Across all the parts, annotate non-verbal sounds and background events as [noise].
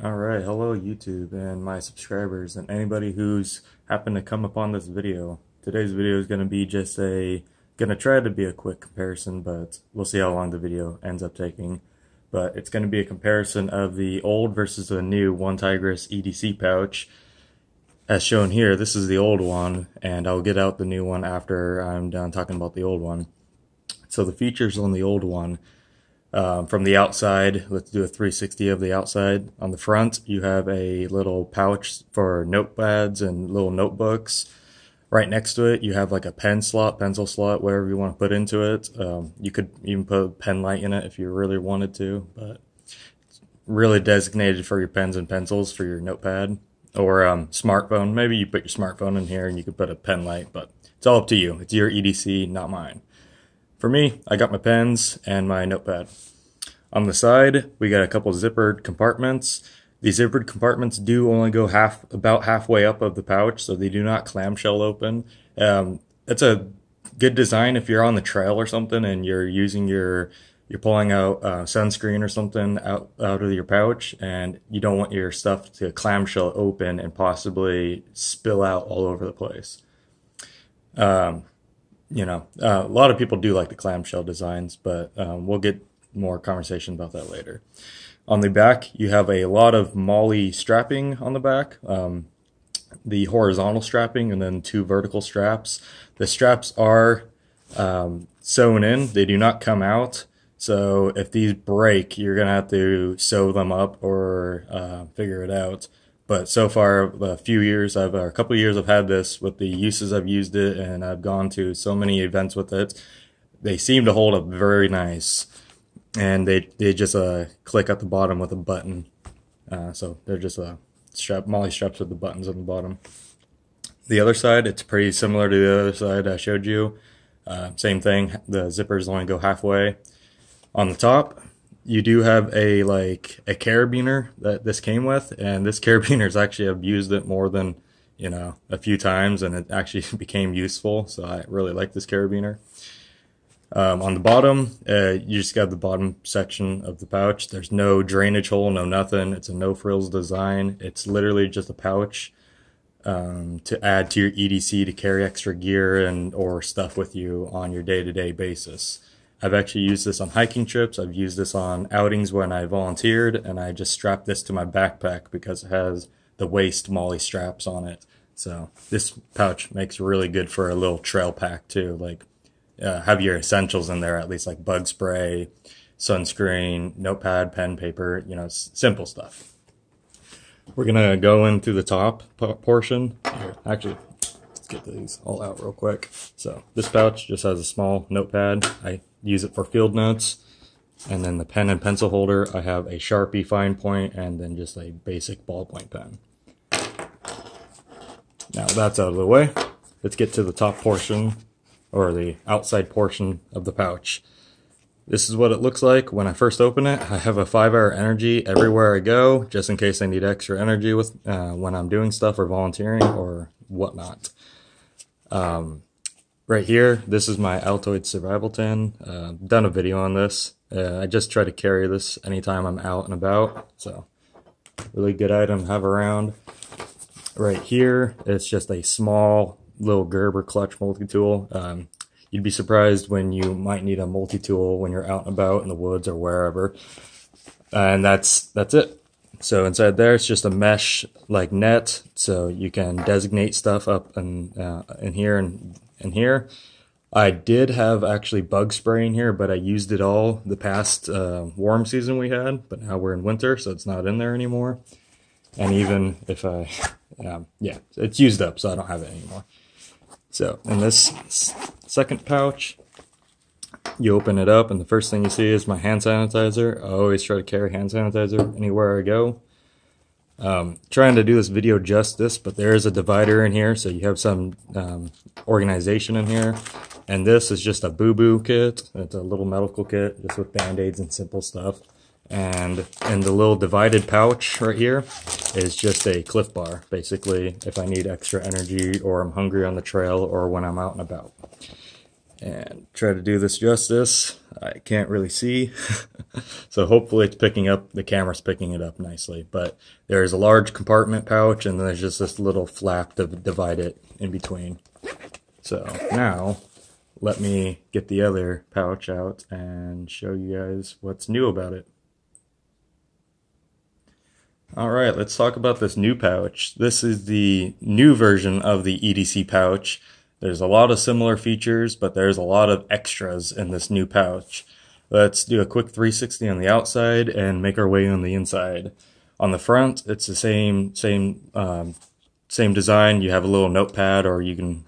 All right, hello YouTube and my subscribers and anybody who's happened to come upon this video. Today's video is going to be just a, going to try to be a quick comparison, but we'll see how long the video ends up taking. But it's going to be a comparison of the old versus the new OneTigris EDC pouch. As shown here, this is the old one, and I'll get out the new one after I'm done talking about the old one. So the features on the old one, um, from the outside, let's do a 360 of the outside. On the front, you have a little pouch for notepads and little notebooks. Right next to it, you have like a pen slot, pencil slot, whatever you want to put into it. Um, you could even put a pen light in it if you really wanted to, but it's really designated for your pens and pencils for your notepad or um, smartphone. Maybe you put your smartphone in here and you could put a pen light, but it's all up to you. It's your EDC, not mine. For me, I got my pens and my notepad. On the side, we got a couple zippered compartments. These zippered compartments do only go half, about halfway up of the pouch, so they do not clamshell open. Um, it's a good design if you're on the trail or something and you're using your, you're pulling out uh, sunscreen or something out, out of your pouch and you don't want your stuff to clamshell open and possibly spill out all over the place. Um, you know, uh, a lot of people do like the clamshell designs, but um, we'll get more conversation about that later. On the back, you have a lot of MOLLE strapping on the back, um, the horizontal strapping, and then two vertical straps. The straps are um, sewn in; they do not come out. So if these break, you're gonna have to sew them up or uh, figure it out. But so far, a few years, I've a couple years, I've had this with the uses I've used it, and I've gone to so many events with it. They seem to hold up very nice, and they they just uh, click at the bottom with a button. Uh, so they're just a uh, strap, MOLLE straps with the buttons on the bottom. The other side, it's pretty similar to the other side I showed you. Uh, same thing. The zippers only go halfway. On the top, you do have a like a carabiner that this came with, and this carabiner carabiners actually have used it more than you know a few times, and it actually [laughs] became useful. So I really like this carabiner. Um, on the bottom, uh, you just got the bottom section of the pouch. There's no drainage hole, no nothing. It's a no frills design. It's literally just a pouch um, to add to your EDC to carry extra gear and or stuff with you on your day to day basis. I've actually used this on hiking trips. I've used this on outings when I volunteered, and I just strapped this to my backpack because it has the waist MOLLE straps on it. So this pouch makes really good for a little trail pack too. Like uh, have your essentials in there, at least like bug spray, sunscreen, notepad, pen, paper, you know, simple stuff. We're gonna go in through the top portion. Actually, get these all out real quick. So this pouch just has a small notepad. I use it for field notes. And then the pen and pencil holder, I have a Sharpie fine point and then just a basic ballpoint pen. Now that's out of the way. Let's get to the top portion or the outside portion of the pouch. This is what it looks like when I first open it. I have a 5 hour energy everywhere I go, just in case I need extra energy with uh, when I'm doing stuff or volunteering or whatnot. Um, right here, this is my Altoid survival tin. Uh, done a video on this. Uh, I just try to carry this anytime I'm out and about. So, really good item to have around. Right here, it's just a small little Gerber clutch multi-tool. Um, you'd be surprised when you might need a multi-tool when you're out and about in the woods or wherever. And that's that's it. So inside there, it's just a mesh like net, so you can designate stuff up and uh, in here and in here. I did have actually bug spray in here, but I used it all the past uh, warm season we had. But now we're in winter, so it's not in there anymore. And even if I, um, yeah, it's used up, so I don't have it anymore. So in this second pouch, you open it up and the first thing you see is my hand sanitizer. I always try to carry hand sanitizer anywhere I go. Um, trying to do this video justice, but there is a divider in here, so you have some um, organization in here. And this is just a boo-boo kit. It's a little medical kit, just with band-aids and simple stuff. And in the little divided pouch right here is just a Clif Bar, basically, if I need extra energy or I'm hungry on the trail or when I'm out and about. And try to do this justice. I can't really see, [laughs] so hopefully it's picking up, the camera's picking it up nicely. But there's a large compartment pouch and then there's just this little flap to divide it in between. So now let me get the other pouch out and show you guys what's new about it. Alright, let's talk about this new pouch. This is the new version of the EDC pouch. There's a lot of similar features, but there's a lot of extras in this new pouch. Let's do a quick 360 on the outside and make our way on the inside. On the front, it's the same same um, same design. You have a little notepad, or you can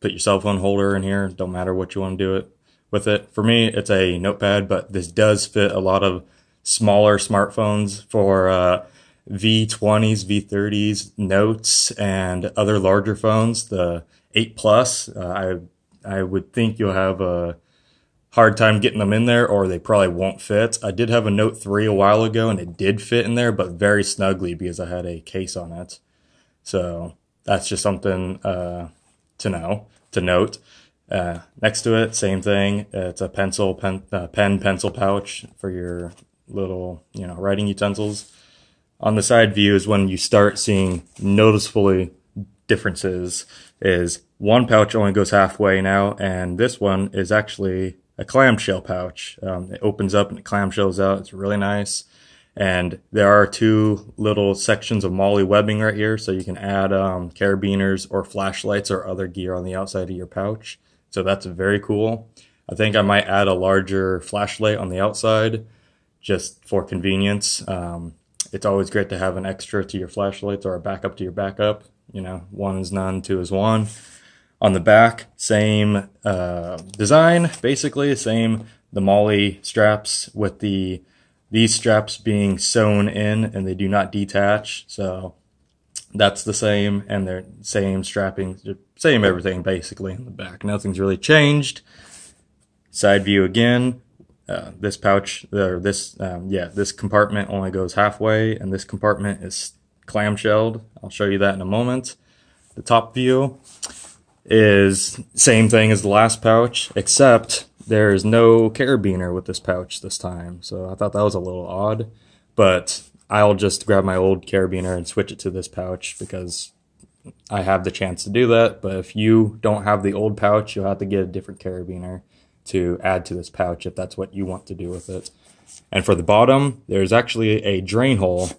put your cell phone holder in here. Don't matter what you want to do it with it. For me, it's a notepad, but this does fit a lot of smaller smartphones for uh, V20s, V30s, Notes, and other larger phones. The 8 Plus, uh, I I would think you'll have a hard time getting them in there, or they probably won't fit. I did have a Note 3 a while ago, and it did fit in there, but very snugly because I had a case on it. So that's just something uh, to know, to note. Uh, next to it, same thing. It's a pencil, pen, uh, pen, pencil pouch for your little, you know, writing utensils. On the side view is when you start seeing noticeably differences is one pouch only goes halfway now, and this one is actually a clamshell pouch. Um, it opens up and it clamshells out. It's really nice. And there are two little sections of MOLLE webbing right here, so you can add um, carabiners or flashlights or other gear on the outside of your pouch. So that's very cool. I think I might add a larger flashlight on the outside just for convenience. Um, it's always great to have an extra to your flashlights or a backup to your backup. You know, one is none, two is one. On the back, same uh, design, basically same the MOLLE straps with the these straps being sewn in and they do not detach. So that's the same and they're same strapping, same everything basically in the back. Nothing's really changed. Side view again. Uh, this pouch, or this, um, yeah, this compartment only goes halfway and this compartment is clamshelled. I'll show you that in a moment. The top view is same thing as the last pouch, except there is no carabiner with this pouch this time. So I thought that was a little odd, but I'll just grab my old carabiner and switch it to this pouch because I have the chance to do that. But if you don't have the old pouch, you'll have to get a different carabiner to add to this pouch if that's what you want to do with it. And for the bottom, there's actually a drain hole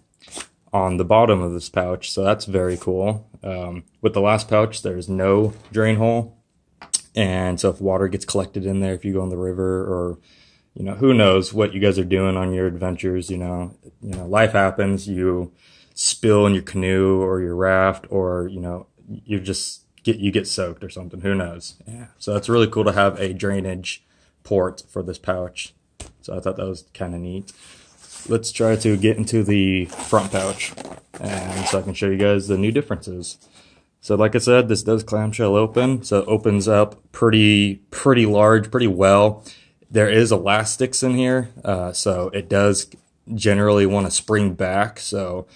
on the bottom of this pouch, so that's very cool. Um, with the last pouch, there's no drain hole, and so if water gets collected in there, if you go in the river or you know who knows what you guys are doing on your adventures, you know, you know life happens. You spill in your canoe or your raft, or you know you just get you get soaked or something. Who knows? Yeah. So that's really cool to have a drainage port for this pouch. So I thought that was kind of neat let's try to get into the front pouch and so I can show you guys the new differences. So like I said, this does clamshell open, so it opens up pretty, pretty large, pretty well. There is elastics in here, uh, so it does generally want to spring back, so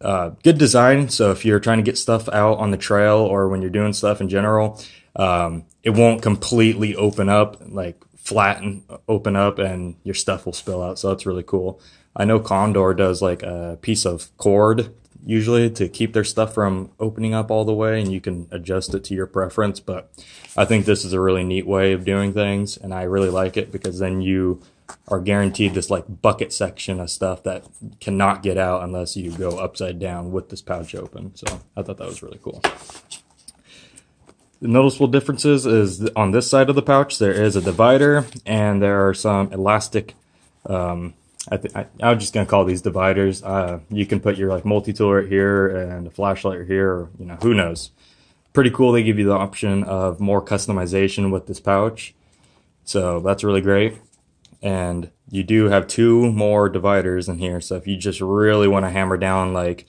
uh, good design. So if you're trying to get stuff out on the trail or when you're doing stuff in general, um, it won't completely open up like flatten, open up, and your stuff will spill out. So that's really cool. I know Condor does like a piece of cord usually to keep their stuff from opening up all the way, and you can adjust it to your preference. But I think this is a really neat way of doing things, and I really like it because then you are guaranteed this like bucket section of stuff that cannot get out unless you go upside down with this pouch open. So I thought that was really cool. The noticeable differences is on this side of the pouch, there is a divider and there are some elastic, um, I, I, I'm just going to call these dividers. Uh, you can put your like multi-tool right here and a flashlight here, or, you know, who knows. Pretty cool. They give you the option of more customization with this pouch. So that's really great. And you do have two more dividers in here. So if you just really want to hammer down like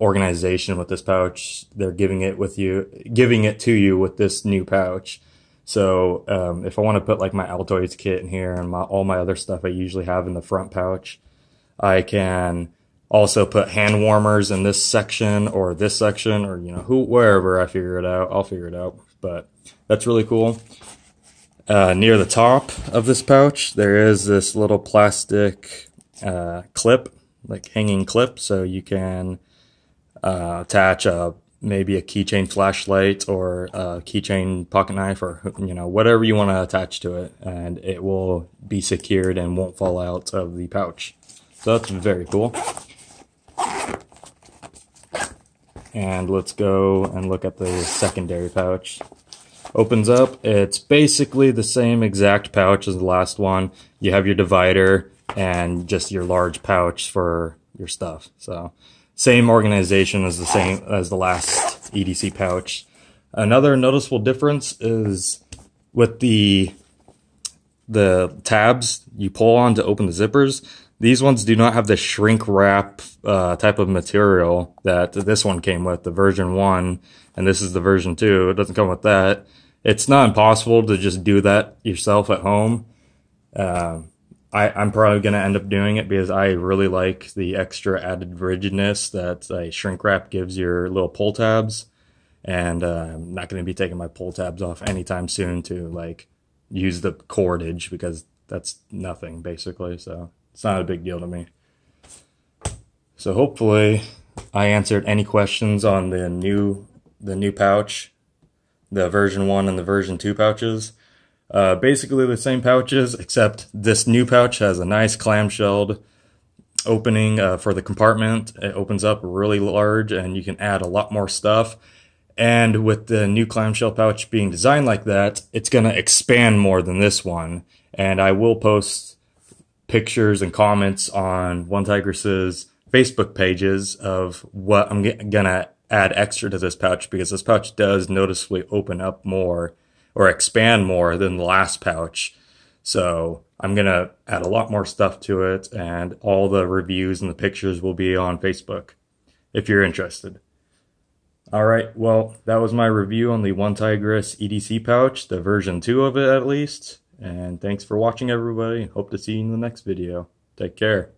organization with this pouch. They're giving it with you, giving it to you with this new pouch. So um, if I want to put like my Altoids kit in here and my, all my other stuff I usually have in the front pouch, I can also put hand warmers in this section or this section or you know who wherever I figure it out, I'll figure it out. But that's really cool. uh, near the top of this pouch, there is this little plastic uh, clip, like hanging clip, so you can uh, attach a maybe a keychain flashlight or a keychain pocket knife or you know whatever you want to attach to it, and it will be secured and won't fall out of the pouch. So that's very cool. And let's go and look at the secondary pouch opens up. It's basically the same exact pouch as the last one. You have your divider and just your large pouch for your stuff. So same organization as the same as the last EDC pouch. Another noticeable difference is with the the tabs you pull on to open the zippers. These ones do not have the shrink wrap uh, type of material that this one came with, the version 1, and this is the version 2. It doesn't come with that it's not impossible to just do that yourself at home. Uh, I, I'm probably going to end up doing it because I really like the extra added rigidness that a shrink wrap gives your little pull tabs. And uh, I'm not going to be taking my pull tabs off anytime soon to like use the cordage because that's nothing basically. So it's not a big deal to me. So hopefully I answered any questions on the new the new pouch the version 1 and the version 2 pouches. Uh, basically the same pouches, except this new pouch has a nice clamshelled opening uh, for the compartment. It opens up really large and you can add a lot more stuff. And with the new clamshell pouch being designed like that, it's going to expand more than this one. And I will post pictures and comments on OneTigris's Facebook pages of what I'm going to add extra to this pouch because this pouch does noticeably open up more or expand more than the last pouch. So I'm going to add a lot more stuff to it and all the reviews and the pictures will be on Facebook if you're interested. All right, well, that was my review on the OneTigris EDC pouch, the version 2 of it at least. And thanks for watching, everybody. Hope to see you in the next video. Take care.